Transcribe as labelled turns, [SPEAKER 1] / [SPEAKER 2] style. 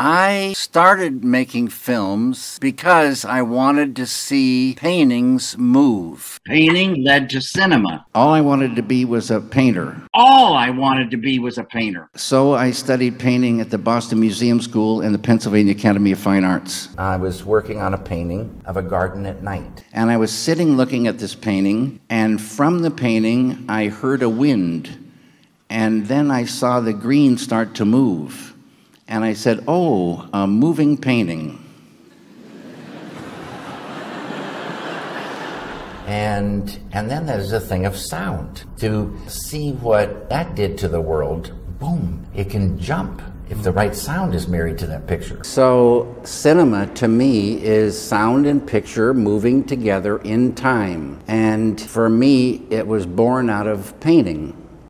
[SPEAKER 1] I started making films because I wanted to see paintings move. Painting led to cinema.
[SPEAKER 2] All I wanted to be was a painter.
[SPEAKER 1] All I wanted to be was a painter.
[SPEAKER 2] So I studied painting at the Boston Museum School and the Pennsylvania Academy of Fine Arts.
[SPEAKER 3] I was working on a painting of a garden at night.
[SPEAKER 2] And I was sitting looking at this painting, and from the painting, I heard a wind. And then I saw the green start to move. And I said, Oh, a moving painting.
[SPEAKER 3] And, and then there's a thing of sound. To see what that did to the world, boom, it can jump if the right sound is married to that picture.
[SPEAKER 1] So, cinema to me is sound and picture moving together in time. And for me, it was born out of painting.